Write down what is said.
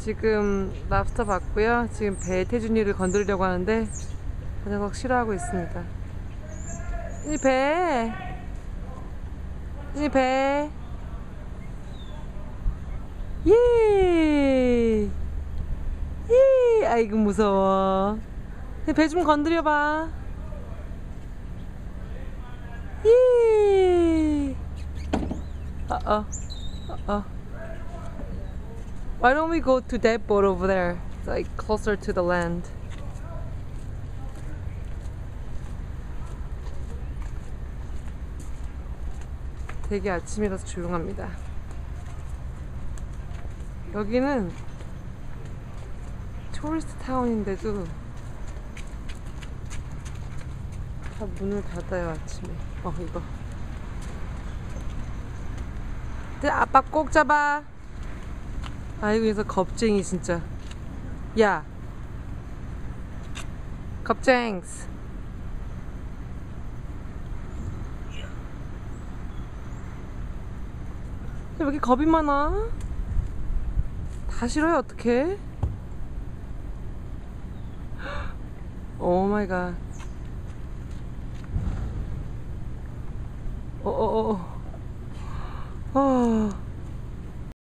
지금 랍스터 봤고요. 지금 배 태준이를 건드리려고 하는데 그 녀석 싫어하고 있습니다. 이 배, 이 배, 예, 예, 아이고 무서워. 배 좀 건드려봐. 예. 어, 어, 어. Why don't we go to that boat over there? It's like closer to the land. 되게 아침이라서 조용합니다. 여기는 토리스트 타운인데도 다 문을 닫아요 아침에. 어 이거. 네, 아빠 꼭 잡아. 아이고 그래서 겁쟁이 진짜 야 겁쟁스 왜 이렇게 겁이 많아? 다 싫어요 어떡해? 오 마이 갓 어어어 어.